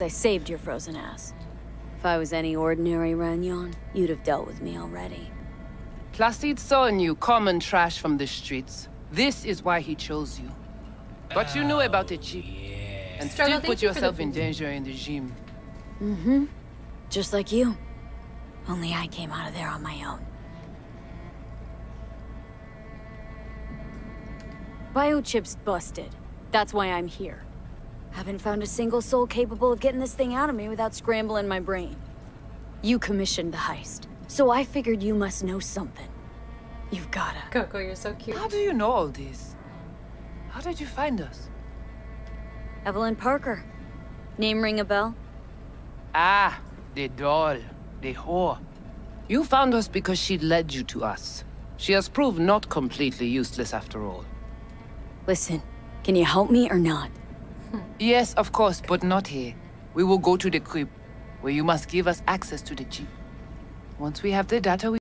I saved your frozen ass. If I was any ordinary Ranyon, you'd have dealt with me already. Placide saw in you common trash from the streets. This is why he chose you. But you knew about the chip. And Struggle, still thank put yourself in danger in the gym. Mm-hmm. Just like you. Only I came out of there on my own. Biochip's busted. That's why I'm here. Haven't found a single soul capable of getting this thing out of me without scrambling my brain. You commissioned the heist, so I figured you must know something. You've gotta. Coco, you're so cute. How do you know all this? How did you find us? Evelyn Parker. Name ring a bell? Ah, the doll. The whore. You found us because she led you to us. She has proved not completely useless after all. Listen, can you help me or not? Yes, of course, but not here. We will go to the crib, where you must give us access to the jeep. Once we have the data, we